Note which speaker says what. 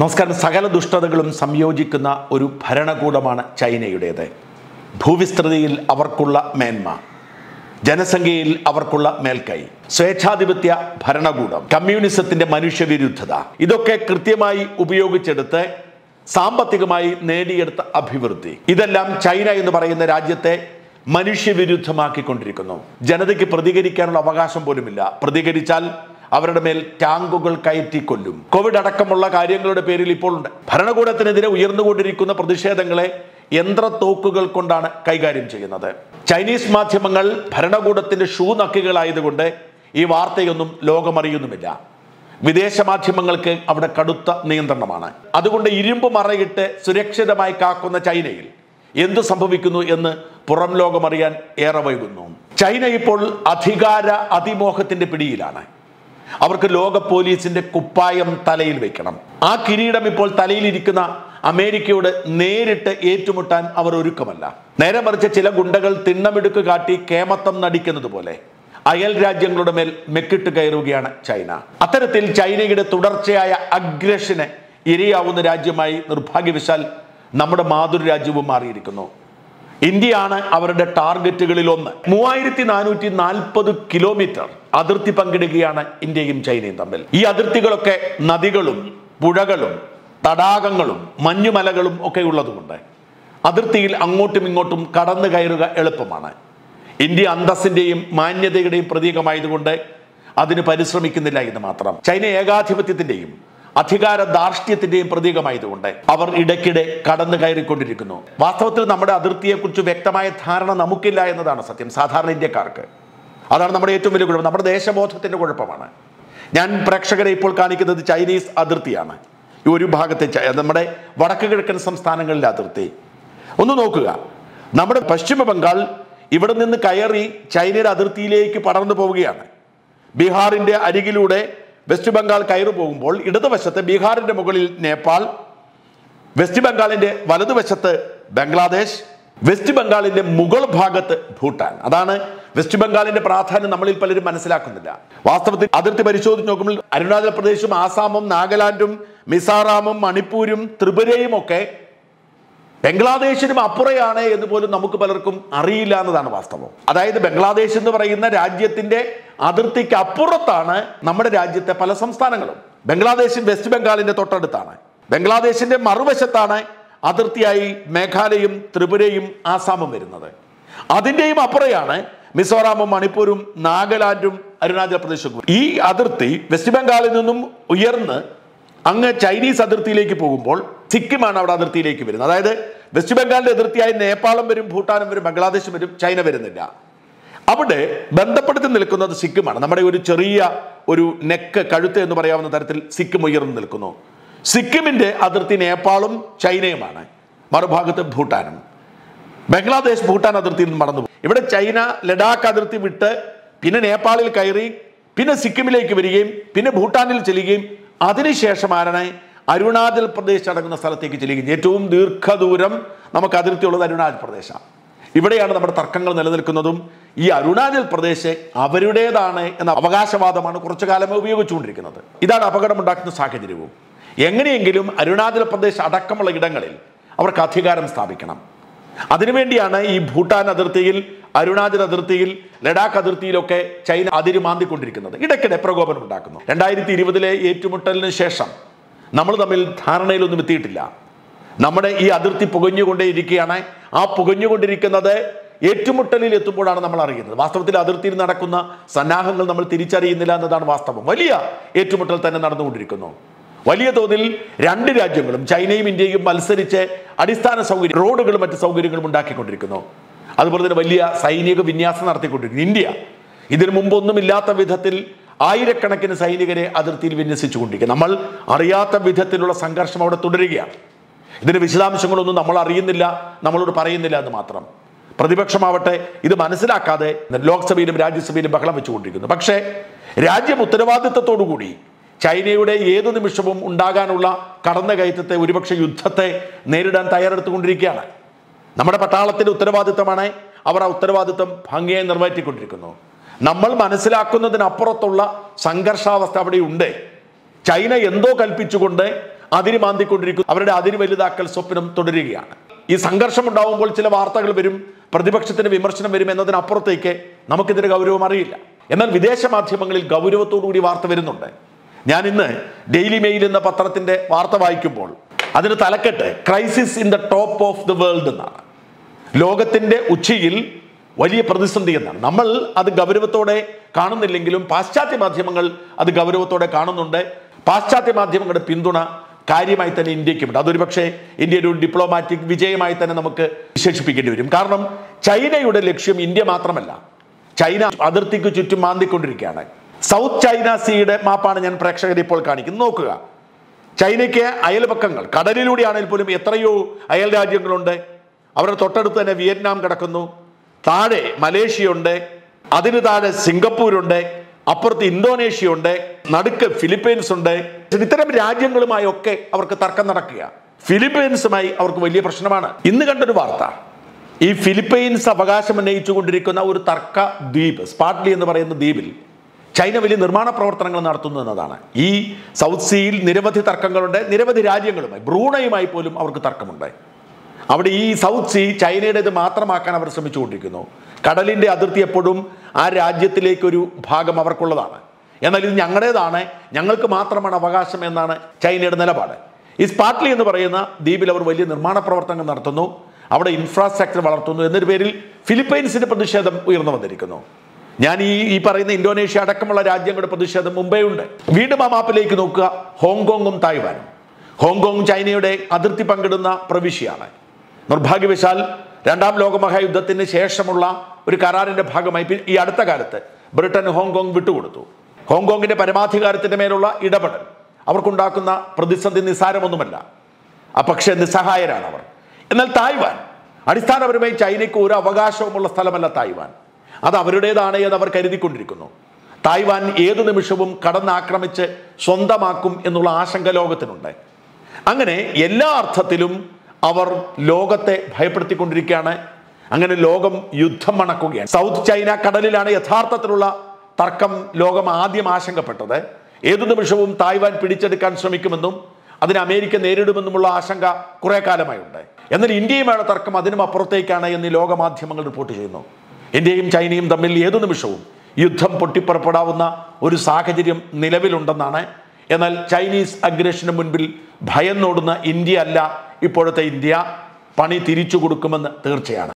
Speaker 1: നമസ്കാരം. സകല ദുഷ്ടതകളും സംയോജിക്കുന്ന ഒരു ഭരണകൂടമാണ് ചൈനയുടേത്. ഭൂവിസ്തൃതിയിൽ അവർക്കുള്ള മേന്മ ജനസംഖ്യയിൽ അവർക്കുള്ള മേൽക്കൈ സ്വേച്ഛാധിപത്യ ഭരണകൂടം കമ്മ്യൂണിസത്തിന്റെ മനുഷ്യവിരുദ്ധത. ഇതൊക്കെ കൃത്യമായി ഉപയോഗിച്ചെടുത്ത് സാമ്പത്തികമായി നേടിയെടുത്ത അഭിവൃദ്ധി. ഇതെല്ലാം ചൈന എന്ന് പറയുന്ന രാജ്യത്തെ മനുഷ്യവിരുദ്ധമാക്കിക്കൊണ്ടിരിക്കുന്നു. ജനതയ്ക്ക് പ്രതികരിക്കാനുള്ള അവകാശം പോലുമില്ല. പ്രതികരിച്ചാൽ അവരുടെ മേൽ ടാങ്കുകൾ കയറ്റി കൊല്ലും കോവിഡ് അടക്കമുള്ള കാര്യങ്ങളുടെ പേരിൽ ഇപ്പോൾ ഉണ്ട്. ഭരണകൂടത്തിനെതിരെ ഉയർന്നുകൊണ്ടിരിക്കുന്ന പ്രതിഷേധങ്ങളെ യന്ത്രത്തോക്കുകൾ കൊണ്ടാണ് കൈകാര്യം ചെയ്യുന്നത്. ചൈനീസ് മാധ്യമങ്ങൾ ഭരണകൂടത്തിന്റെ ഷൂ നക്കുകളായതുകൊണ്ട് ഈ വാർത്തയൊന്നും ലോകമറിയുന്നുമില്ല. വിദേശ മാധ്യമങ്ങൾക്ക് അവിടെ കടുത്ത നിയന്ത്രണമാണ്. അതുകൊണ്ട് ഇരുമ്പ് മറയിട്ട് സുരക്ഷിതമായി കാക്കുന്ന ചൈനയിൽ എന്തു സംഭവിക്കുന്നു എന്ന് പുറം ലോകമറിയാൻ ഏറെ വൈകുന്നു. ചൈന ഇപ്പോൾ അധികാര അതിമോഹത്തിന്റെ പിടിയിലാണ്. അവർക്ക് ലോക പോലീസിന്റെ കുപ്പായം തലയിൽ വെക്കണം. ആ കിരീടം ഇപ്പോൾ തലയിലിരിക്കുന്ന അമേരിക്കയോട് നേരിട്ട് ഏറ്റുമുട്ടാൻ അവർ ഒരുക്കമല്ല. നേരെ മറിച്ച് ചില ഗുണ്ടകൾ തിണ്ണമെടുക്ക് കാട്ടി കേമത്തം നടിക്കുന്നത് പോലെ അയൽ രാജ്യങ്ങളുടെ മേൽ മെക്കിട്ട് കയറുകയാണ് ചൈന. അത്തരത്തിൽ ചൈനയുടെ തുടർച്ചയായ അഗ്രഷന് ഇരയാവുന്ന രാജ്യമായി നിർഭാഗ്യവശാൽ നമ്മുടെ മാതൃരാജ്യവും മാറിയിരിക്കുന്നു. ഇന്ത്യയാണ് അവരുടെ ടാർഗറ്റുകളിൽ ഒന്ന് മൂവായിരത്തി നാനൂറ്റി നാൽപ്പത് കിലോമീറ്റർ അതിർത്തി പങ്കിടുകയാണ് ഇന്ത്യയും ചൈനയും തമ്മിൽ. ഈ അതിർത്തികളൊക്കെ നദികളും പുഴകളും തടാകങ്ങളും മഞ്ഞുമലകളും ഒക്കെ ഉള്ളതുകൊണ്ട് അതിർത്തിയിൽ അങ്ങോട്ടും ഇങ്ങോട്ടും കടന്നു കയറുക എളുപ്പമാണ്. ഇന്ത്യ അന്തസ്സിന്റെയും മാന്യതയുടെയും പ്രതീകമായതുകൊണ്ട് അതിന് പരിശ്രമിക്കുന്നില്ല എന്ന് മാത്രം. ചൈന ഏകാധിപത്യത്തിന്റെയും അധികാര ധാർഷ്ട്യത്തിന്റെയും പ്രതീകമായതുകൊണ്ട് അവർ ഇടയ്ക്കിടെ കടന്നു കയറിക്കൊണ്ടിരിക്കുന്നു. വാസ്തവത്തിൽ നമ്മുടെ അതിർത്തിയെക്കുറിച്ച് വ്യക്തമായ ധാരണ നമുക്കില്ല എന്നതാണ് സത്യം സാധാരണ ഇന്ത്യക്കാർക്ക്. അതാണ് നമ്മുടെ ഏറ്റവും വലിയ കുഴപ്പം. നമ്മുടെ ദേശബോധത്തിന്റെ കുഴപ്പമാണ്. ഞാൻ പ്രേക്ഷകരെ ഇപ്പോൾ കാണിക്കുന്നത് ചൈനീസ് അതിർത്തിയാണ്. ഈ ഒരു ഭാഗത്തെ നമ്മുടെ വടക്ക് കിഴക്കൻ സംസ്ഥാനങ്ങളിലെ അതിർത്തി. ഒന്ന് നോക്കുക. നമ്മുടെ പശ്ചിമ ബംഗാൾ ഇവിടെ നിന്ന് കയറി ചൈനയുടെ അതിർത്തിയിലേക്ക് പടർന്നു പോവുകയാണ്. ബീഹാറിന്റെ അരികിലൂടെ വെസ്റ്റ് ബംഗാൾ കയറി പോകുമ്പോൾ ഇടതുവശത്ത് ബീഹാറിന്റെ മുകളിൽ നേപ്പാൾ വെസ്റ്റ് ബംഗാളിന്റെ വലതുവശത്ത് ബംഗ്ലാദേശ് വെസ്റ്റ് ബംഗാളിന്റെ മുകൾ ഭാഗത്ത് ഭൂട്ടാൻ. അതാണ് വെസ്റ്റ് ബംഗാളിന്റെ പ്രാധാന്യം നമ്മളിൽ പലരും മനസ്സിലാക്കുന്നില്ല. വാസ്തവത്തിൽ അതിർത്തി പരിശോധിച്ച് നോക്കുമ്പോൾ അരുണാചൽ പ്രദേശും ആസാമും നാഗാലാൻഡും മിസോറാമും മണിപ്പൂരും ത്രിപുരയും ഒക്കെ ബംഗ്ലാദേശിനും അപ്പുറയാണ് എന്ന് പോലും നമുക്ക് പലർക്കും അറിയില്ല എന്നതാണ് വാസ്തവം. അതായത് ബംഗ്ലാദേശ് എന്ന് പറയുന്ന രാജ്യത്തിന്റെ അതിർത്തിക്ക് അപ്പുറത്താണ് നമ്മുടെ രാജ്യത്തെ പല സംസ്ഥാനങ്ങളും. ബംഗ്ലാദേശ് വെസ്റ്റ് ബംഗാളിന്റെ തൊട്ടടുത്താണ്. ബംഗ്ലാദേശിന്റെ മറുവശത്താണ് അതിർത്തിയായി മേഘാലയും ത്രിപുരയും ആസാമും വരുന്നത്. അതിന്റെയും അപ്പുറയാണ് മിസോറാമും മണിപ്പൂരും നാഗാലാൻഡും അരുണാചൽ പ്രദേശും. ഈ അതിർത്തി വെസ്റ്റ് ബംഗാളിൽ നിന്നും ഉയർന്ന് അങ്ങ് ചൈനീസ് അതിർത്തിയിലേക്ക് പോകുമ്പോൾ സിക്കിമാണ് അവിടെ അതിർത്തിയിലേക്ക് വരുന്നത്. അതായത് വെസ്റ്റ് ബംഗാളിന്റെ അതിർത്തിയായി നേപ്പാളും വരും ഭൂട്ടാനും വരും ബംഗ്ലാദേശും വരും ചൈന വരുന്നില്ല. അവിടെ ബന്ധപ്പെടുത്തി നിൽക്കുന്നത് സിക്കിമാണ്. നമ്മുടെ ഒരു ചെറിയ ഒരു നെക്ക് കഴുത്ത് എന്ന് പറയാവുന്ന തരത്തിൽ സിക്കിം ഉയർന്നു നിൽക്കുന്നു. സിക്കിമിന്റെ അതിർത്തി നേപ്പാളും ചൈനയുമാണ്. മറുഭാഗത്ത് ഭൂട്ടാനും. ബംഗ്ലാദേശ് ഭൂട്ടാൻ അതിർത്തിയിൽ നിന്ന് മടന്നു ഇവിടെ ചൈന ലഡാക്ക് അതിർത്തി വിട്ട് പിന്നെ നേപ്പാളിൽ കയറി പിന്നെ സിക്കിമിലേക്ക് വരികയും പിന്നെ ഭൂട്ടാനിൽ ചെല്ലുകയും അതിനുശേഷമാണ് അരുണാചൽ പ്രദേശ് അടങ്ങുന്ന സ്ഥലത്തേക്ക് ചെല്ലുകയും ഏറ്റവും ദീർഘദൂരം നമുക്ക് അതിർത്തി ഉള്ളത് അരുണാചൽ പ്രദേശമാണ് ഇവിടെയാണ് നമ്മുടെ തർക്കങ്ങൾ നിലനിൽക്കുന്നതും ഈ അരുണാചൽ പ്രദേശ് അവരുടേതാണ് എന്ന അവകാശവാദമാണ് കുറച്ചു കാലമേ ഉപയോഗിച്ചുകൊണ്ടിരിക്കുന്നത്. ഇതാണ് അപകടമുണ്ടാക്കുന്ന സാഹചര്യവും. എങ്ങനെയെങ്കിലും അരുണാചൽ പ്രദേശ് അടക്കമുള്ള ഇടങ്ങളിൽ അവർക്ക് അധികാരം സ്ഥാപിക്കണം. അതിനുവേണ്ടിയാണ് ഈ ഭൂട്ടാൻ അതിർത്തിയിൽ അരുണാചൽ അതിർത്തിയിൽ ലഡാക്ക് അതിർത്തിയിലൊക്കെ ചൈന അതിരുമാന്തിക്കൊണ്ടിരിക്കുന്നത്. ഇടയ്ക്കിടെ പ്രകോപനം ഉണ്ടാക്കുന്നു രണ്ടായിരത്തി ഇരുപതിലെ ഏറ്റുമുട്ടലിന് ശേഷം നമ്മൾ തമ്മിൽ ധാരണയിലൊന്നും എത്തിയിട്ടില്ല. നമ്മുടെ ഈ അതിർത്തി പുകഞ്ഞുകൊണ്ടേയിരിക്കുകയാണ്. ആ പുകഞ്ഞുകൊണ്ടിരിക്കുന്നത് ഏറ്റുമുട്ടലിൽ എത്തുമ്പോഴാണ് നമ്മൾ അറിയുന്നത്. വാസ്തവത്തിൽ അതിർത്തിയിൽ നടക്കുന്ന സന്നാഹങ്ങൾ നമ്മൾ തിരിച്ചറിയുന്നില്ല എന്നതാണ് വാസ്തവം. വലിയ ഏറ്റുമുട്ടൽ തന്നെ നടന്നുകൊണ്ടിരിക്കുന്നു. വലിയ തോതിൽ രണ്ട് രാജ്യങ്ങളും ചൈനയും ഇന്ത്യയും മത്സരിച്ച് അടിസ്ഥാന സൗകര്യം റോഡുകളും മറ്റ് സൗകര്യങ്ങളും ഉണ്ടാക്കിക്കൊണ്ടിരിക്കുന്നു. അതുപോലെ തന്നെ വലിയ സൈനിക വിന്യാസം നടത്തിക്കൊണ്ടിരിക്കുന്നു. ഇന്ത്യ ഇതിനു മുമ്പൊന്നുമില്ലാത്ത വിധത്തിൽ ആയിരക്കണക്കിന് സൈനികരെ അതിർത്തിയിൽ വിന്യസിച്ചുകൊണ്ടിരിക്കുക. നമ്മൾ അറിയാത്ത വിധത്തിലുള്ള സംഘർഷം അവിടെ തുടരുകയാണ്. ഇതിന്റെ വിശദാംശങ്ങളൊന്നും നമ്മൾ അറിയുന്നില്ല നമ്മളോട് പറയുന്നില്ല എന്ന് മാത്രം. പ്രതിപക്ഷമാവട്ടെ ഇത് മനസ്സിലാക്കാതെ ലോക്സഭയിലും രാജ്യസഭയിലും ബഹളം വെച്ചുകൊണ്ടിരിക്കുന്നു. പക്ഷേ രാജ്യം ഉത്തരവാദിത്തത്തോടുകൂടി ചൈനയുടെ ഏതു നിമിഷവും ഉണ്ടാകാനുള്ള കടന്നുകയറ്റത്തെ ഒരുപക്ഷെ യുദ്ധത്തെ നേരിടാൻ തയ്യാറെടുത്തുകൊണ്ടിരിക്കുകയാണ്. നമ്മുടെ പട്ടാളത്തിന്റെ ഉത്തരവാദിത്തമാണ് അവർ ആ ഉത്തരവാദിത്തം ഭംഗിയായി നിറവേറ്റിക്കൊണ്ടിരിക്കുന്നു. നമ്മൾ മനസ്സിലാക്കുന്നതിനപ്പുറത്തുള്ള സംഘർഷാവസ്ഥ അവിടെ ഉണ്ട് ചൈന എന്തോ കൽപ്പിച്ചുകൊണ്ട് അതിര് മാന്തിക്കൊണ്ടിരിക്കുന്നു. അവരുടെ അതിര് വലുതാക്കൽ സ്വപ്നം തുടരുകയാണ്. ഈ സംഘർഷം ഉണ്ടാവുമ്പോൾ ചില വാർത്തകൾ വരും പ്രതിപക്ഷത്തിന് വിമർശനം വരും എന്നതിനപ്പുറത്തേക്ക് നമുക്കിതിന് ഗൗരവം അറിയില്ല. എന്നാൽ വിദേശ മാധ്യമങ്ങളിൽ ഗൗരവത്തോടുകൂടി വാർത്ത വരുന്നുണ്ട്. ഞാൻ ഇന്ന് ഡെയിലി മെയിൽ എന്ന പത്രത്തിന്റെ വാർത്ത വായിക്കുമ്പോൾ അതിന് തലക്കെട്ട് crisis in the top of the world എന്നാണ്. ലോകത്തിന്റെ ഉച്ചയിൽ വലിയ പ്രതിസന്ധി എന്നാണ്. നമ്മൾ അത് ഗൗരവത്തോടെ കാണുന്നില്ലെങ്കിലും പാശ്ചാത്യ മാധ്യമങ്ങൾ അത് ഗൗരവത്തോടെ കാണുന്നുണ്ട്. പാശ്ചാത്യ മാധ്യമങ്ങളുടെ പിന്തുണ കാര്യമായി തന്നെ ഇന്ത്യക്കുമുണ്ട് അതൊരു പക്ഷേ ഇന്ത്യയുടെ ഒരു ഡിപ്ലോമാറ്റിക് വിജയമായി തന്നെ നമുക്ക് വിശേഷിപ്പിക്കേണ്ടി വരും. കാരണം ചൈനയുടെ ലക്ഷ്യം ഇന്ത്യ മാത്രമല്ല. ചൈന അതിർത്തിക്ക് ചുറ്റും മാന്തിക്കൊണ്ടിരിക്കുകയാണ്. സൗത്ത് ചൈന സീയുടെ മാപ്പാണ് ഞാൻ പ്രേക്ഷകരെ ഇപ്പോൾ കാണിക്കുന്നത്. നോക്കുക. ചൈനയ്ക്ക് അയൽപക്കങ്ങൾ കടലിലൂടെയാണെങ്കിൽ പോലും എത്രയോ അയൽ രാജ്യങ്ങളുണ്ട്. അവരുടെ തൊട്ടടുത്ത് തന്നെ വിയറ്റ്നാം കിടക്കുന്നു. താഴെ മലേഷ്യയുണ്ട് അതിന് താഴെ സിംഗപ്പൂരുണ്ട് അപ്പുറത്ത് ഇന്തോനേഷ്യ ഉണ്ട് നടുക്ക് ഫിലിപ്പീൻസ് ഉണ്ട് ഇത്തരം രാജ്യങ്ങളുമായി ഒക്കെ അവർക്ക് തർക്കം നടക്കുക. ഫിലിപ്പീൻസുമായി അവർക്ക് വലിയ പ്രശ്നമാണ്. ഇന്ന് കണ്ടൊരു വാർത്ത. ഈ ഫിലിപ്പീൻസ് അവകാശം ഉന്നയിച്ചുകൊണ്ടിരിക്കുന്ന ഒരു തർക്ക ദ്വീപ് സ്പാട്ട്ലി എന്ന് പറയുന്ന ദ്വീപിൽ ചൈന വലിയ നിർമ്മാണ പ്രവർത്തനങ്ങൾ നടത്തുന്നു എന്നതാണ്. ഈ സൗത്ത് സീയിൽ നിരവധി തർക്കങ്ങളുണ്ട് നിരവധി രാജ്യങ്ങളുമായി ബ്രൂണയുമായി പോലും അവർക്ക് തർക്കമുണ്ട്. അവിടെ ഈ സൗത്ത് സീ ചൈനയുടേത് മാത്രമാക്കാൻ അവർ ശ്രമിച്ചുകൊണ്ടിരിക്കുന്നു. കടലിന്റെ അതിർത്തി എപ്പോഴും ആ രാജ്യത്തിലേക്കൊരു ഭാഗം അവർക്കുള്ളതാണ്. എന്നാൽ ഇത് ഞങ്ങളുടേതാണ്. ഞങ്ങൾക്ക് മാത്രമാണ് അവകാശം എന്നാണ് ചൈനയുടെ നിലപാട്. ഈ സ്പാട്ട്ലി എന്ന് പറയുന്ന ദ്വീപിൽ അവർ വലിയ നിർമ്മാണ പ്രവർത്തനങ്ങൾ നടത്തുന്നു. അവിടെ ഇൻഫ്രാസ്ട്രക്ചർ വളർത്തുന്നു. എന്നൊരു പേരിൽ ഫിലിപ്പൈൻസിന്റെ പ്രതിഷേധം ഉയർന്നു വന്നിരിക്കുന്നു. ഞാൻ ഈ ഈ പറയുന്ന ഇന്തോനേഷ്യ അടക്കമുള്ള രാജ്യങ്ങളുടെ പ്രതിഷേധം മുംബൈ ഉണ്ട്. വീണ്ടും ആ മാപ്പിലേക്ക് നോക്കുക. ഹോങ്കോങ്ങും തായ്വാനും. ഹോങ്കോങ് ചൈനയുടെ അതിർത്തി പങ്കിടുന്ന പ്രവിശ്യയാണ്. നിർഭാഗ്യവശാൽ രണ്ടാം ലോകമഹായുദ്ധത്തിന് ശേഷമുള്ള ഒരു കരാറിന്റെ ഭാഗമായി ഈ അടുത്ത കാലത്ത് ബ്രിട്ടൻ ഹോങ്കോങ് വിട്ടുകൊടുത്തു. ഹോങ്കോങ്ങിന്റെ പരമാധികാരത്തിന്റെ മേലുള്ള ഇടപെടൽ. അവർക്കുണ്ടാക്കുന്ന പ്രതിസന്ധി നിസ്സാരമൊന്നുമല്ല. പക്ഷേ നിസ്സഹായരാണ് അവർ എന്നാൽ തായ്വാൻ അടിസ്ഥാനപരമായി ചൈനയ്ക്ക് ഒരു അവകാശവുമുള്ള സ്ഥലമല്ല തായ്വാൻ. അത് അവരുടേതാണ് എന്ന് അവർ കരുതിക്കൊണ്ടിരിക്കുന്നു. തായ്വാൻ ഏതു നിമിഷവും കടന്നാക്രമിച്ച് സ്വന്തമാക്കും എന്നുള്ള ആശങ്ക ലോകത്തിനുണ്ട്. അങ്ങനെ എല്ലാ അർത്ഥത്തിലും അവർ ലോകത്തെ ഭയപ്പെടുത്തിക്കൊണ്ടിരിക്കുകയാണ്. അങ്ങനെ ലോകം യുദ്ധം മണക്കുകയാണ് സൗത്ത് ചൈന കടലിലാണ് യഥാർത്ഥത്തിലുള്ള തർക്കം ലോകം ആദ്യം ആശങ്കപ്പെട്ടത്. ഏതു നിമിഷവും തായ്വാൻ പിടിച്ചെടുക്കാൻ ശ്രമിക്കുമെന്നും അതിന് അമേരിക്ക നേരിടുമെന്നുമുള്ള ആശങ്ക കുറെ കാലമായുണ്ട്. എന്നാൽ ഇന്ത്യയുമായുള്ള തർക്കം അതിനും അപ്പുറത്തേക്കാണ് എന്ന് ലോകമാധ്യമങ്ങൾ റിപ്പോർട്ട് ചെയ്യുന്നു. ഇന്ത്യയും ചൈനയും തമ്മിൽ ഏതു നിമിഷവും യുദ്ധം പൊട്ടിപ്പുറപ്പെടാവുന്ന ഒരു സാഹചര്യം നിലവിലുണ്ടെന്നാണ് എന്നാൽ ചൈനീസ് അഗ്രഷന് മുൻപിൽ ഭയന്നോടുന്ന ഇന്ത്യ അല്ല ഇപ്പോഴത്തെ ഇന്ത്യ പണി തിരിച്ചു കൊടുക്കുമെന്ന് തീർച്ചയാണ്.